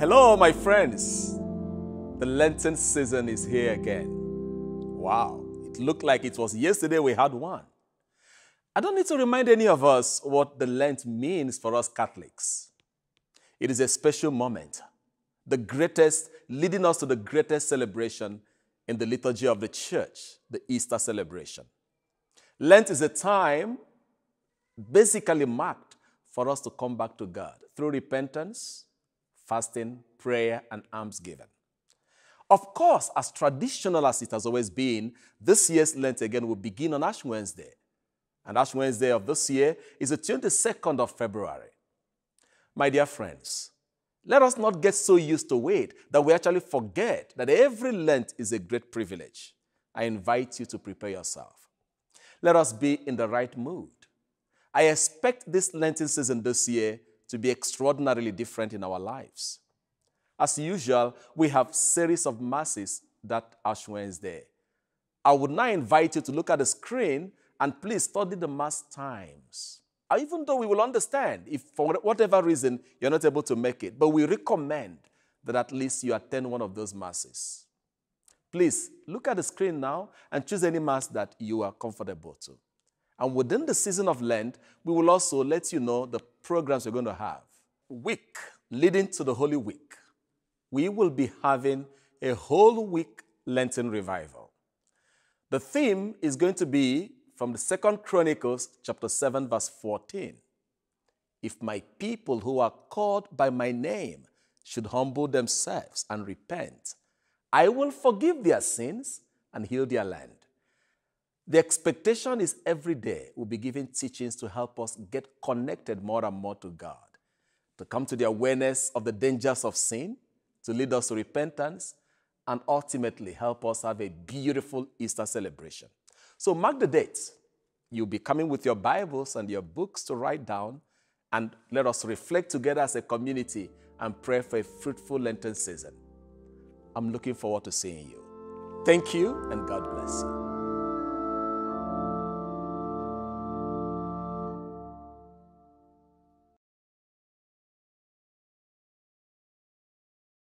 Hello, my friends. The Lenten season is here again. Wow, it looked like it was yesterday we had one. I don't need to remind any of us what the Lent means for us Catholics. It is a special moment, the greatest, leading us to the greatest celebration in the liturgy of the church, the Easter celebration. Lent is a time basically marked for us to come back to God through repentance, fasting, prayer, and almsgiving. Of course, as traditional as it has always been, this year's Lent again will begin on Ash Wednesday. And Ash Wednesday of this year is the 22nd of February. My dear friends, let us not get so used to it that we actually forget that every Lent is a great privilege. I invite you to prepare yourself. Let us be in the right mood. I expect this Lenten season this year to be extraordinarily different in our lives. As usual, we have series of masses that Ash Wednesday. I would now invite you to look at the screen and please study the mass times. Uh, even though we will understand if for whatever reason you're not able to make it, but we recommend that at least you attend one of those masses. Please look at the screen now and choose any mass that you are comfortable to. And within the season of Lent, we will also let you know the programs we're going to have. Week leading to the Holy Week, we will be having a whole week Lenten revival. The theme is going to be from the Second Chronicles chapter 7 verse 14. If my people who are called by my name should humble themselves and repent, I will forgive their sins and heal their land. The expectation is every day we'll be given teachings to help us get connected more and more to God, to come to the awareness of the dangers of sin, to lead us to repentance, and ultimately help us have a beautiful Easter celebration. So mark the dates. You'll be coming with your Bibles and your books to write down, and let us reflect together as a community and pray for a fruitful Lenten season. I'm looking forward to seeing you. Thank you, and God bless you.